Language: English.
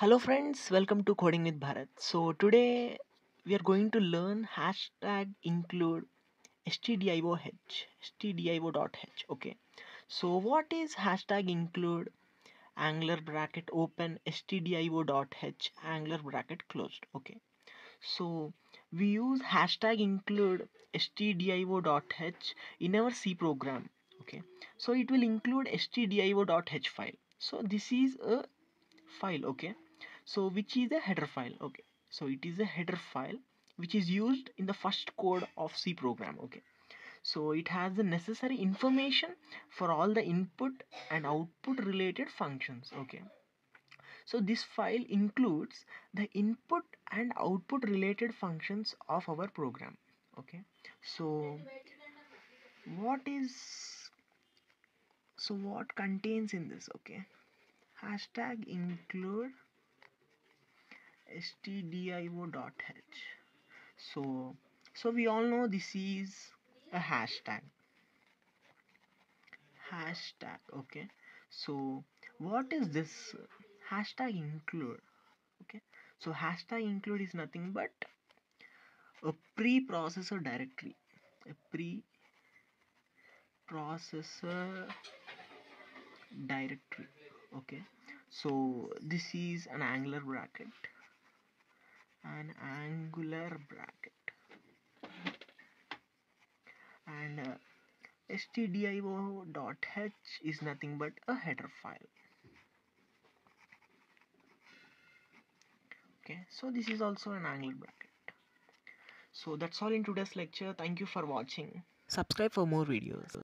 Hello friends, welcome to Coding with Bharath. So today we are going to learn hashtag include stdioh stdio.h okay? So what is hashtag include? Angular bracket open stdio.h angular bracket closed okay? So we use hashtag include stdio.h in our c program okay? So it will include stdio.h file. So this is a file okay so which is a header file okay. So it is a header file which is used in the first code of c program okay. So it has the necessary information for all the input and output related functions okay. So this file includes the input and output related functions of our program okay. So what is so what contains in this okay? Hashtag include stdio.h so so we all know this is a hashtag. Hashtag okay. So what is this hashtag include? Okay. So hashtag include is nothing but a pre-processor directory a pre-processor directory okay. So this is an angular bracket an angular bracket. And uh, stdio.h is nothing but a header file. Okay so this is also an angular bracket. So that's all in today's lecture. Thank you for watching. Subscribe for more videos